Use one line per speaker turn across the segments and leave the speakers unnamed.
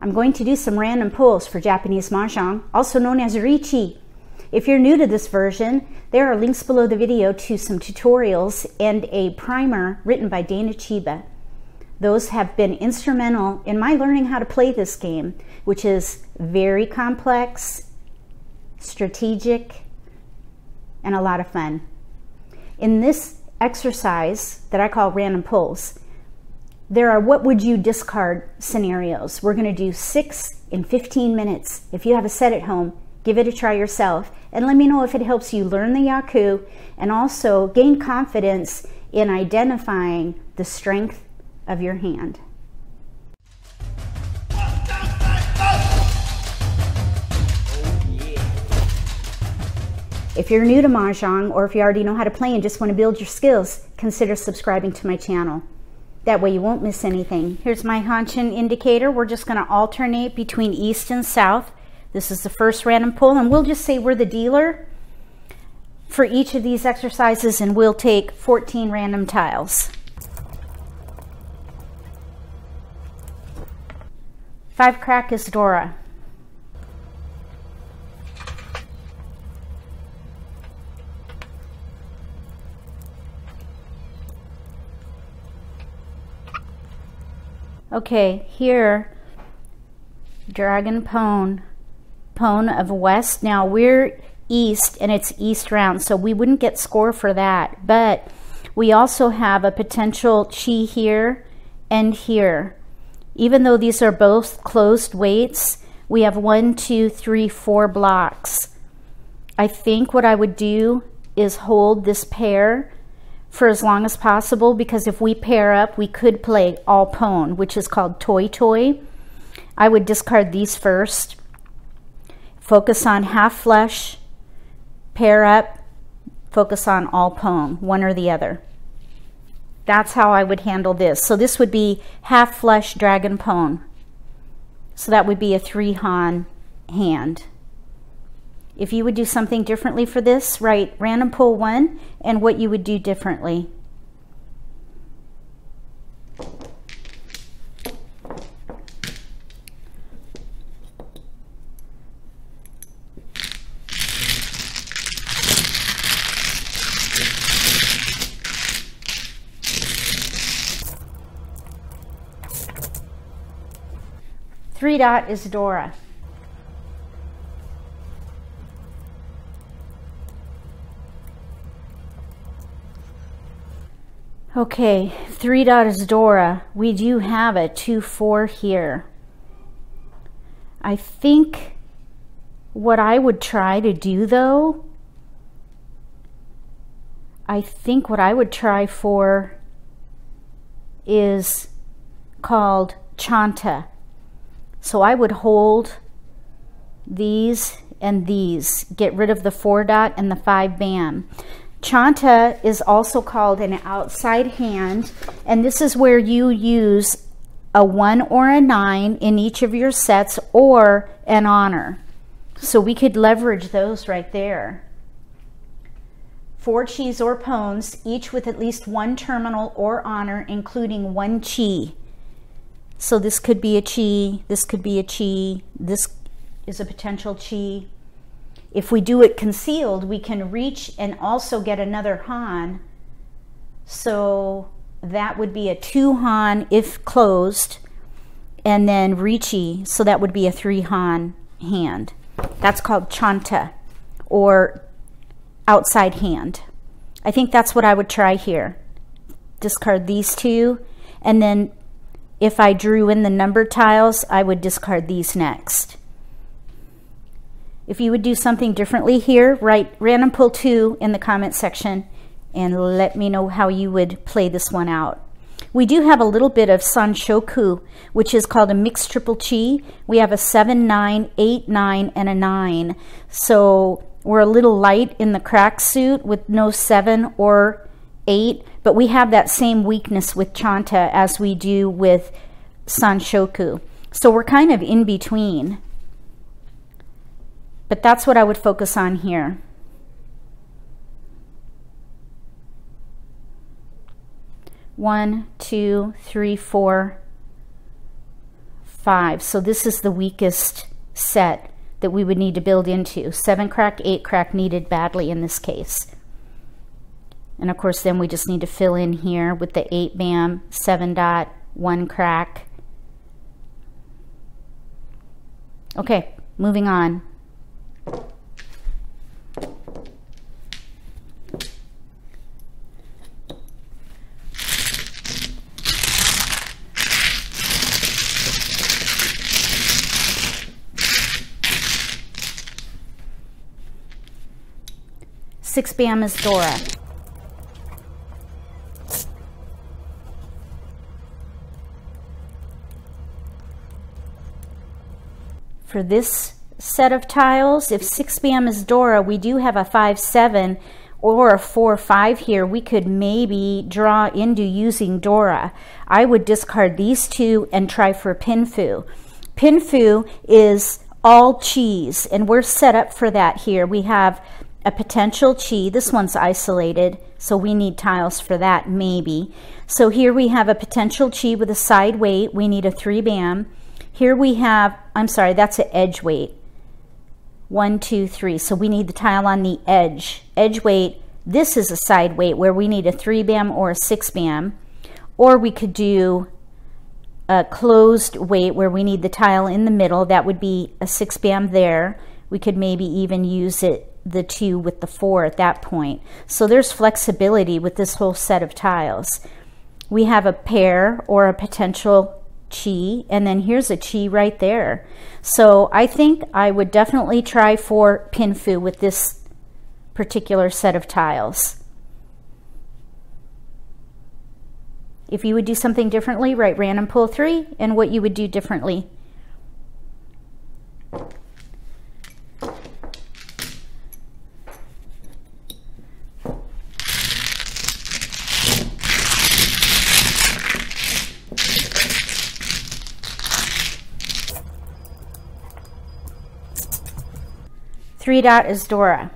I'm going to do some random pulls for Japanese Mahjong, also known as Riichi. If you're new to this version, there are links below the video to some tutorials and a primer written by Daina Chiba. Those have been instrumental in my learning how to play this game, which is very complex, strategic, and a lot of fun. In this exercise that I call random pulls, there are what would you discard scenarios. We're going to do six in 15 minutes. If you have a set at home, give it a try yourself and let me know if it helps you learn the Yaku and also gain confidence in identifying the strength of your hand. If you're new to Mahjong or if you already know how to play and just want to build your skills, consider subscribing to my channel. That way you won't miss anything. Here's my Hanshin indicator. We're just going to alternate between east and south. This is the first random pull, and we'll just say we're the dealer for each of these exercises, and we'll take 14 random tiles. Five crack is Dora. Okay, here, Dragon Pone, Pone of West. Now we're east and it's east round, so we wouldn't get score for that. But we also have a potential chi here and here. Even though these are both closed waits, we have one, two, three, four blocks. I think what I would do is hold this pair for as long as possible because if we pair up, we could play all pone, which is called toitoi. I would discard these first. Focus on half flush, pair up, focus on all pone, one or the other. That's how I would handle this. So this would be half flush dragon pone. So that would be a three Han hand. If you would do something differently for this, write random pull one and what you would do differently. Three dot is Dora. Okay, three is Dora. We do have a two four here. I think what I would try to do though, I think what I would try for is called chanta. So I would hold these and these, get rid of the four dot and the five bam. Chanta is also called an outside hand, and this is where you use a one or a nine in each of your sets or an honor. So we could leverage those right there. Four chis or pones, each with at least one terminal or honor, including one chi. So this could be a chi, this could be a chi, this is a potential chi, if we do it concealed, we can reach and also get another Han. So that would be a two Han if closed, and then Riichi, so that would be a three Han hand. That's called Chanta, or outside hand. I think that's what I would try here. Discard these two, and then if I drew in the number tiles, I would discard these next. If you would do something differently here, write random pull 2 in the comment section and let me know how you would play this one out. We do have a little bit of Sanshoku, which is called a mixed triple chi. We have a 7, 9, 8, 9, and a 9. So we're a little light in the crack suit with no 7 or 8, but we have that same weakness with Chanta as we do with Sanshoku. So we're kind of in between. But that's what I would focus on here. One, two, three, four, five. So this is the weakest set that we would need to build into. Seven crack, eight crack needed badly in this case. And of course, then we just need to fill in here with the eight bam, seven dot, one crack. Okay, moving on. Six bam is Dora. For this set of tiles, if 6 bam is Dora, we do have a 5-7 or a 4-5 here. We could maybe draw into using Dora. I would discard these two and try for Pinfu. Pinfu is all chis, and we're set up for that here. We have a potential chi. This one's isolated, so we need tiles for that, maybe. So here we have a potential chi with a side wait. We need a 3 bam. Here we have, I'm sorry, that's an edge wait. One, two, three. So we need the tile on the edge. Edge wait, this is a side wait where we need a 3 bam or a 6 bam. Or we could do a closed wait where we need the tile in the middle. That would be a 6 bam there. We could maybe even use it the two with the four at that point. So there's flexibility with this whole set of tiles. We have a pair or a potential chi, and then here's a chi right there. So I think I would definitely try for Pinfu with this particular set of tiles. If you would do something differently, write random pull three and what you would do differently. Three dot is Dora.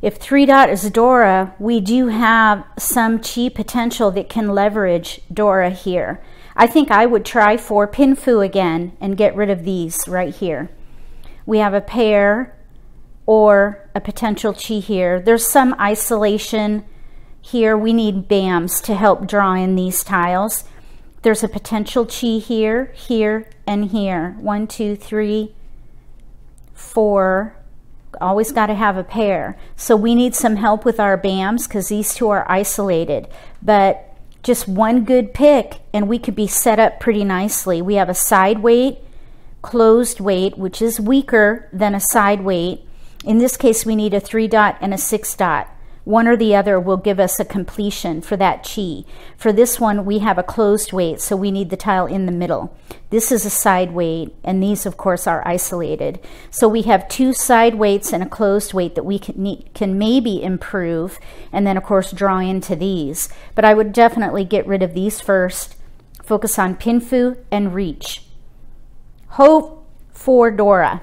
If three dot is Dora, we do have some chi potential that can leverage Dora here. I think I would try for Pinfu again and get rid of these right here. We have a pair or a potential chi here. There's some isolation here. We need BAMs to help draw in these tiles. There's a potential chi here, here, and here. One, two, three, four. Always got to have a pair. So we need some help with our BAMs because these two are isolated. But just one good pick and we could be set up pretty nicely. We have a side wait, closed wait, which is weaker than a side wait. In this case, we need a three dot and a six dot. One or the other will give us a completion for that chi. For this one, we have a closed wait, so we need the tile in the middle. This is a side wait, and these, of course, are isolated. So we have two side waits and a closed wait that we can, can maybe improve, and then, of course, draw into these. But I would definitely get rid of these first, focus on Pinfu and Reach. Hope for Dora.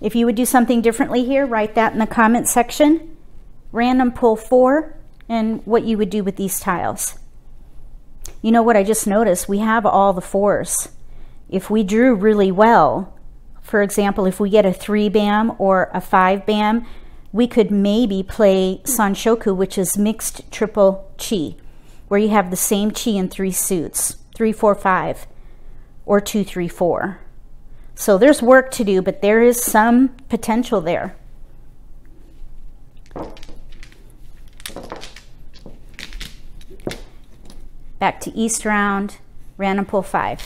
If you would do something differently here, write that in the comment section random pull four, and what you would do with these tiles. You know what I just noticed? We have all the fours. If we drew really well, for example, if we get a three bam or a five bam, we could maybe play Sanshoku, which is mixed triple chi, where you have the same chi in three suits, three, four, five, or two, three, four. So there's work to do, but there is some potential there. Back to east round, random pull five.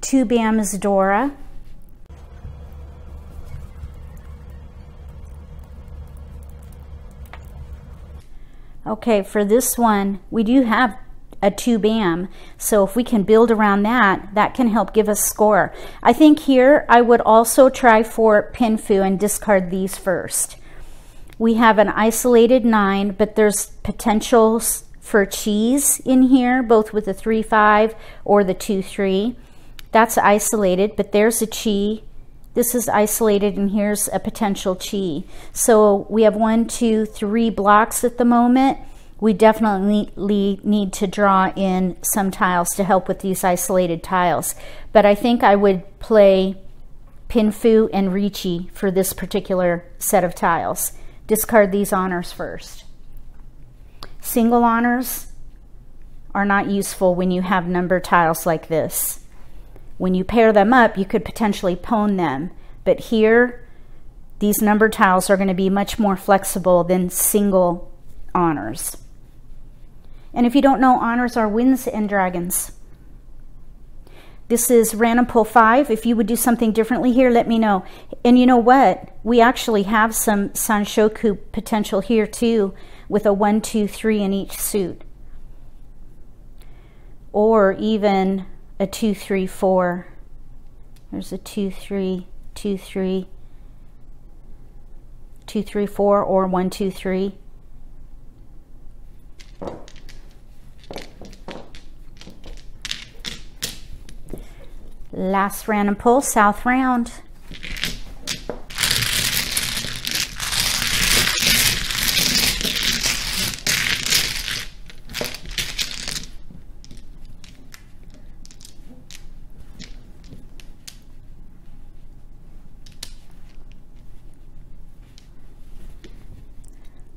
Two BAMs Dora. Okay, for this one, we do have a 2 BAM. So if we can build around that, that can help give us score. I think here I would also try for Pinfu and discard these first. we have an isolated nine, but there's potentials for chis in here, both with the 3-5 or the 2-3. That's isolated, but there's a chi. This is isolated, and here's a potential chi. So we have one, two, three blocks at the moment. We definitely need to draw in some tiles to help with these isolated tiles. But I think I would play Pinfu and Riichi for this particular set of tiles. Discard these honors first. Single honors are not useful when you have number tiles like this. When you pair them up, you could potentially pon them. But here, these number tiles are going to be much more flexible than single honors. And if you don't know, honors are winds and dragons. This is random pull five. If you would do something differently here, let me know. And you know what? We actually have some Sanshoku potential here too with a one, two, three in each suit. Or even a two, three, four. There's a two, three, two, three, two, three, four, or one, two, three. Last random pull, south round.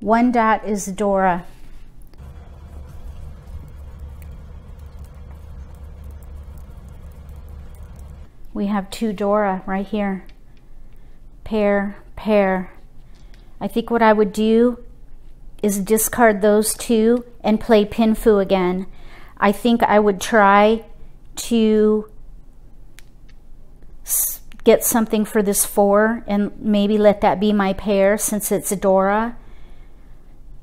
One dot is Dora. We have two Dora right here. Pair, pair. I think what I would do is discard those two and play Pinfu again. I think I would try to get something for this four and maybe let that be my pair since it's a Dora.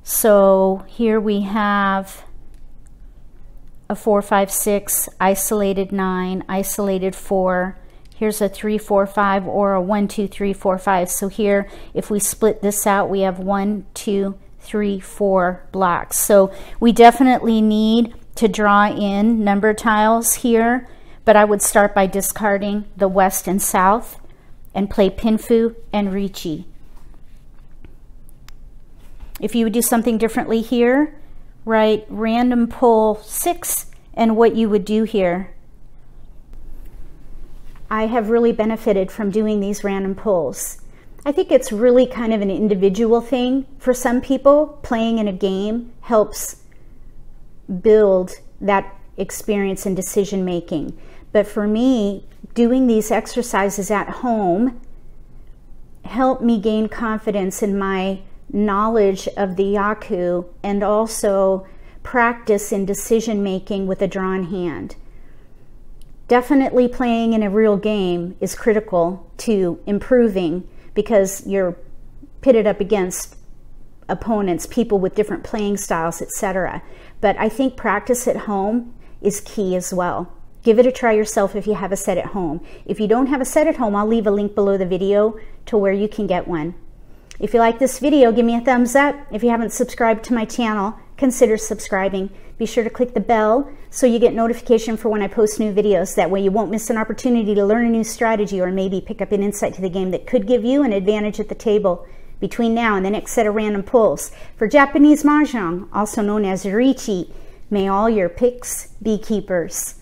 So here we have a four, five, six, isolated 9, isolated 4. Here's a 3, 4, 5, or a 1, 2, 3, 4, 5. So here, if we split this out, we have 1, 2, 3, 4 blocks. So we definitely need to draw in number tiles here, but I would start by discarding the west and south and play Pinfu and Riichi. If you would do something differently here, write random pull 6 and what you would do here. I have really benefited from doing these random pulls. I think it's really kind of an individual thing. For some people, playing in a game helps build that experience and decision making. But for me, doing these exercises at home helped me gain confidence in my knowledge of the Yaku and also practice in decision making with a drawn hand. Definitely playing in a real game is critical to improving because you're pitted up against opponents, people with different playing styles, etc. But I think practice at home is key as well. Give it a try yourself if you have a set at home. If you don't have a set at home, I'll leave a link below the video to where you can get one. If you like this video, give me a thumbs up. If you haven't subscribed to my channel, consider subscribing. Be sure to click the bell so you get notification for when I post new videos. That way you won't miss an opportunity to learn a new strategy or maybe pick up an insight to the game that could give you an advantage at the table between now and the next set of random pulls. For Japanese Mahjong, also known as Riichi, may all your picks be keepers.